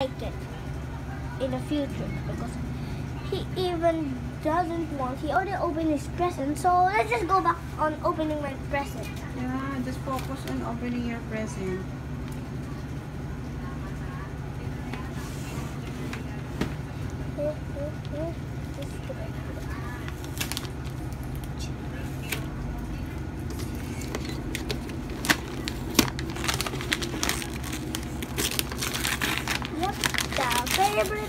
like it in the future because he even doesn't want. He already opened his present, so let's just go back on opening my present. Yeah, just focus on opening your present. Yep, the favorite part. Present. Uh, what do I want? This is big.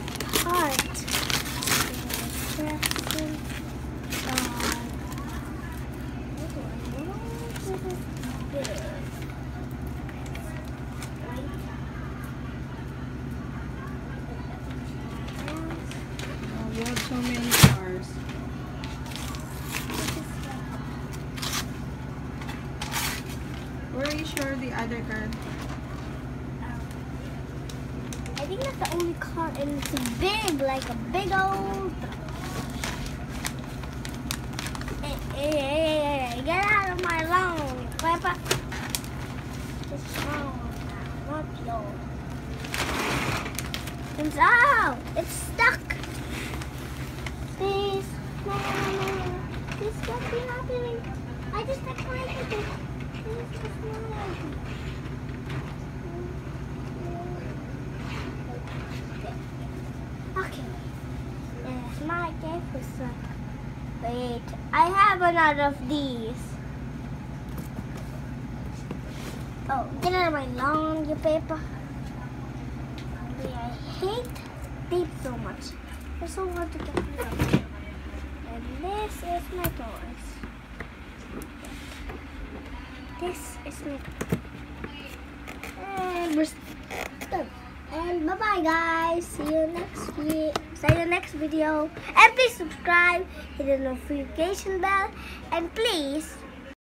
Oh, you have so many cars. Where are you sure the other car? I think that's the only car, and it's big, like a big old. Hey, eh, hey, eh, eh, hey, hey, hey, get out of my lawn, Peppa. This lawn, not yours. It's out. It's stuck. Please, no, no, no, no. This can't be happening. I just decorated it. Please, just no. Okay. My day for some. Wait, I have another of these. Oh, get out of my lawn, you paper. I hate tape so much. It's so hard to get rid of. And this is my toys. This is my And we're done. And bye bye guys. See you next week. See you next video. And please subscribe, hit the notification bell, and please